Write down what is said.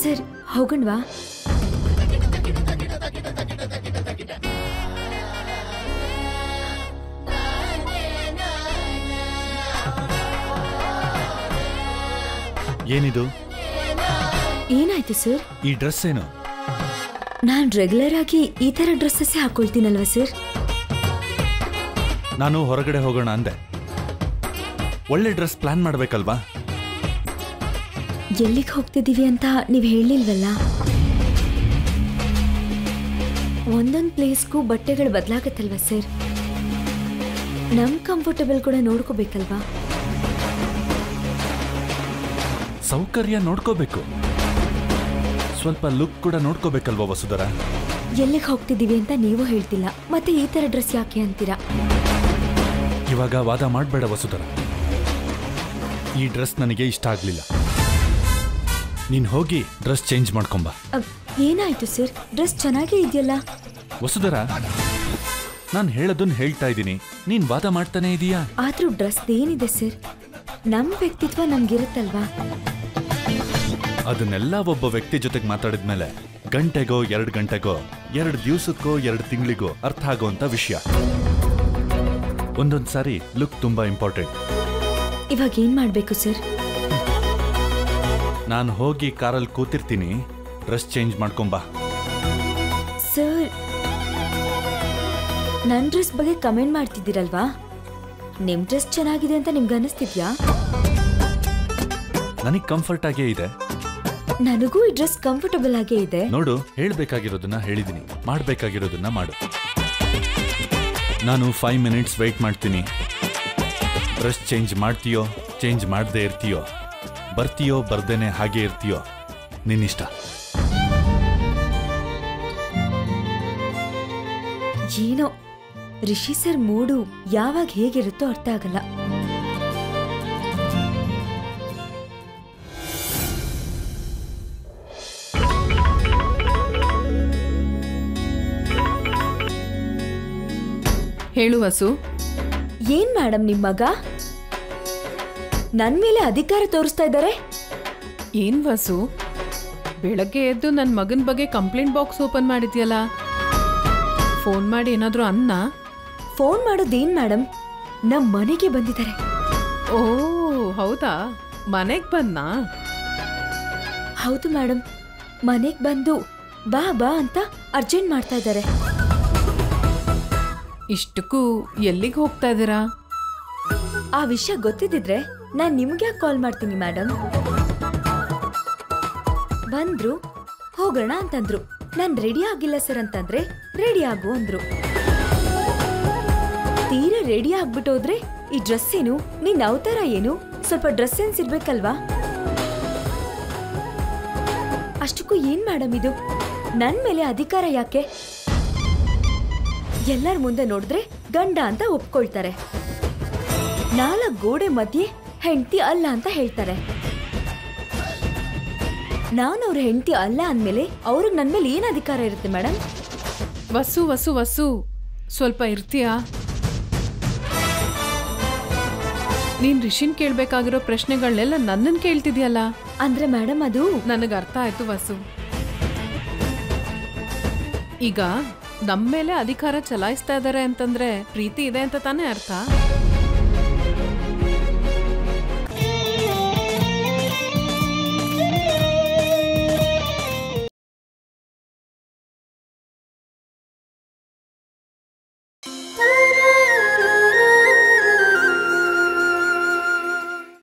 Sir ಹೋಗಣ್ವಾ? ಏನಿದು? ಏನಾಯ್ತು sir? ಈ ಡ್ರೆಸ್ ಏನು? ನಾನ್ ರೆಗ್ಯುಲರ್ ಆಗಿ ಈ ತರ ಡ್ರೆಸ್ಸಸ್ ಹಾಕೊಳ್ತೀನಲ್ವಾ ಸರ್? ನಾನು ಹೊರಗಡೆ ಹೋಗೋಣ ಅಂದೆ. ಒಳ್ಳೆ ಡ್ರೆಸ್ ಪ್ಲಾನ್ ಮಾಡ್ಬೇಕಲ್ವಾ? ಎಲ್ಲಿಗೆ ಹೋಗ್ತಿದ್ದೀವಿ ಅಂತ ನೀವು ಹೇಳಿಲ್ವಲ್ಲ? ಒಂದೊಂದು ಪ್ಲೇಸ್ಗೂ ಬಟ್ಟೆಗಳು ಬದಲಾಗತ್ತಲ್ವ ಸರ್? ನಮ್ ಕಂಫರ್ಟಬಲ್ ಕೂಡ ನೋಡ್ಕೋಬೇಕಲ್ವಾ? ಸೌಕರ್ಯ ನೋಡ್ಕೋಬೇಕು. ಸ್ವಲ್ಪ ಲುಕ್ ಕೂಡ ನೋಡ್ಕೋಬೇಕಲ್ವಾ ವಸುಧರ? ಎಲ್ಲಿಗೆ ಹೋಗ್ತಿದ್ದೀವಿ ಅಂತ ನೀವು ಹೇಳ್ತಿಲ್ಲ ಮತ್ತೆ ಈ ತರ ಡ್ರೆಸ್ ಯಾಕೆ ಅಂತೀರಾ? ಇವಾಗ ವಾದ ಮಾಡಬೇಡ ವಸುಧರ. ಈ ಡ್ರೆಸ್ ನನಗೆ ಇಷ್ಟ ಆಗ್ಲಿಲ್ಲ. ನೀನ್ ಹೋಗಿ ಡ್ರೆಸ್ ಚೇಂಜ್ ಮಾಡ್ಕೊಂಬ. ಅಬ್, ಏನಾಯ್ತು ಸರ್? ಡ್ರೆಸ್ ಚೆನ್ನಾಗೇ ಇದೆಯಲ್ಲ? ವಸುಧರ ನಾನು ಹೇಳೋದನ್ನ ಹೇಳ್ತಾ ಇದ್ದೀನಿ. ನೀನ್ ವಾದ ಮಾಡ್ತಾನೆ ಇದೀಯಾ? ಆದ್ರೂ ಡ್ರೆಸ್ ಏನಿದೆ ಸರ್? ನಮ್ ವ್ಯಕ್ತಿತ್ವ ನಮ್ಗಿರುತ್ತಲ್ವಾ? ಅದನ್ನೆಲ್ಲ ಒಬ್ಬ ವ್ಯಕ್ತಿ ಜೊತೆಗೆ ಮಾತಾಡಿದ್ಮೇಲೆ ಗಂಟೆಗೋ ಎರಡು ಗಂಟೆಗೋ ಎರಡು ದಿವಸಕ್ಕೋ ಎರಡು ತಿಂಗಳಿಗೋ ಅರ್ಥ ಆಗೋಂಥ ವಿಷಯ. ಒಂದೊಂದ್ಸಾರಿ ಲುಕ್ ತುಂಬಾ ಇಂಪಾರ್ಟೆಂಟ್. ಇವಾಗ ಏನ್ ಮಾಡ್ಬೇಕು ಸರ್? ನಾನು ಹೋಗಿ ಕಾರಲ್ಲಿ ಕೂತಿರ್ತೀನಿ. ಡ್ರೆಸ್ ಚೇಂಜ್ ಮಾಡ್ಕೊಂಬಾ ಸರ್ ನನ್ನ ಡ್ರೆಸ್ ಬಗ್ಗೆ ಕಮೆಂಟ್ ಮಾಡ್ತಿದ್ದೀರಲ್ವಾ? ನಿಮ್ ಡ್ರೆಸ್ ಚೆನ್ನಾಗಿದೆ ಅಂತ ನಿಮ್ಗೆ ಅನಿಸ್ತಿದ್ಯಾ ನನಗ್ ಕಂಫರ್ಟ್ ಆಗೇ ಇದೆ. ನನಗೂ ಈ ಡ್ರೆಸ್ ಕಂಫರ್ಟಬಲ್ ಆಗೇ ಇದೆ. ನೋಡು ಹೇಳ್ಬೇಕಾಗಿರೋದನ್ನ ಹೇಳಿದೀನಿ. ಮಾಡ್ಬೇಕಾಗಿರೋದನ್ನ ಮಾಡು. ನಾನು ಫೈವ್ ಮಿನಿಟ್ಸ್ ವೆಯ್ಟ್ ಮಾಡ್ತೀನಿ. ಡ್ರೆಸ್ ಚೇಂಜ್ ಮಾಡ್ತೀಯೋ ಚೇಂಜ್ ಮಾಡದೇ ಇರ್ತೀಯೋ? ಬರ್ತೀಯೋ ಬರ್ದೇನೆ ಹಾಗೆ ಇರ್ತೀಯೋ ನಿನ್ನಿಷ್ಟ. ಏನೋ ರಿಷಿ ಸರ್ ಮೂಡು ಯಾವಾಗ ಹೇಗಿರುತ್ತೋ ಅರ್ಥ ಆಗಲ್ಲ. ಹೇಳು ಹಸು ಏನ್ ಮೇಡಮ್ ನಿಮ್ಮ ಮಗ? ನನ್ ಮೇಲೆ ಅಧಿಕಾರ ತೋರಿಸ್ತಾ ಇದ್ದಾರೆ? ಏನ್ ವಾಸು? ಬೆಳಗ್ಗೆ ಎದ್ದು ನನ್ನ ಮಗನ ಬಗ್ಗೆ ಕಂಪ್ಲೇಂಟ್ ಬಾಕ್ಸ್ ಓಪನ್ ಮಾಡಿದ್ಯಲ್ಲ? ಫೋನ್ ಮಾಡಿ ಏನಾದರೂ ಅನ್ನ? ಫೋನ್ ಮಾಡೋದೇನ್ ಮೇಡಮ್ ನಮ್ ಮನೆಗೆ ಬಂದಿದ್ದಾರೆ. ಓ ಹೌದಾ? ಮನೆಗೆ ಬಂದ್ನಾ ಹೌದು ಮೇಡಮ್ ಮನೆಗೆ ಬಂದು ಬಾ ಬಾ ಅಂತ ಅರ್ಜೆಂಟ್ ಮಾಡ್ತಾ ಇದ್ದಾರೆ. ಇಷ್ಟಕ್ಕೂ ಎಲ್ಲಿಗೆ ಹೋಗ್ತಾ ಇದ್ದೀರಾ? ಆ ವಿಷಯ ಗೊತ್ತಿದ್ದಿದ್ರೆ ನಾನ್ ನಿಮ್ಗೆ ಕಾಲ್ ಮಾಡ್ತೀನಿ ಮೇಡಮ್ ಬಂದ್ರು, ಹೋಗೋಣ ಅಂತಂದ್ರು. ನಾನ್ ರೆಡಿ ಆಗಿಲ್ಲ ಸರ್ ಅಂತಂದ್ರೆ ರೆಡಿ ಆಗು ಅಂದ್ರು. ತೀರಾ ರೆಡಿ ಆಗ್ಬಿಟ್ಟೋದ್ರೆ ಈ ಡ್ರೆಸ್ ಏನು? ನಿನ್ ಅವತಾರ ಏನು? ಸ್ವಲ್ಪ ಡ್ರೆಸ್ ಸೆನ್ಸ್ ಇರ್ಬೇಕಲ್ವಾ? ಅಷ್ಟಕ್ಕೂ ಏನ್ ಮೇಡಮ್ ಇದು? ನನ್ ಮೇಲೆ ಅಧಿಕಾರ ಯಾಕೆ? ಎಲ್ಲರ ಮುಂದೆ ನೋಡಿದ್ರೆ ಗಂಡ ಅಂತ ಒಪ್ಕೊಳ್ತಾರೆ. ನಾಲ್ಕು ಗೋಡೆ ಮಧ್ಯೆ ಹೆಂಡತಿ ಅಲ್ಲ ಅಂತ ಹೇಳ್ತಾರೆ. ನಾನು ಅವ್ರ ಹೆಂಡತಿ ಅಲ್ಲ ಅಂದಮೇಲೆ ಅವ್ರಿಗೆ ನನ್ನ ಮೇಲೆ ಏನು ಅಧಿಕಾರ ಇರುತ್ತೆ ಮೇಡಮ್ ವಸು ವಸು ವಸು ಸ್ವಲ್ಪ ಇರ್ತೀಯಾ? ನೀನ್ ರಿಷಿನ್ ಕೇಳ್ಬೇಕಾಗಿರೋ ಪ್ರಶ್ನೆಗಳನ್ನೆಲ್ಲ ನನ್ನನ್ನು ಕೇಳ್ತಿದ್ಯಲ್ಲ? ಅಂದ್ರೆ ಮೇಡಮ್ ಅದು? ನನಗೆ ಅರ್ಥ ಆಯ್ತು ವಸು. ಈಗ ನಮ್ಮ ಮೇಲೆ ಅಧಿಕಾರ ಚಲಾಯಿಸ್ತಾ ಇದ್ದಾರೆ ಅಂತಂದ್ರೆ ಪ್ರೀತಿ ಇದೆ ಅಂತ ತಾನೇ ಅರ್ಥ?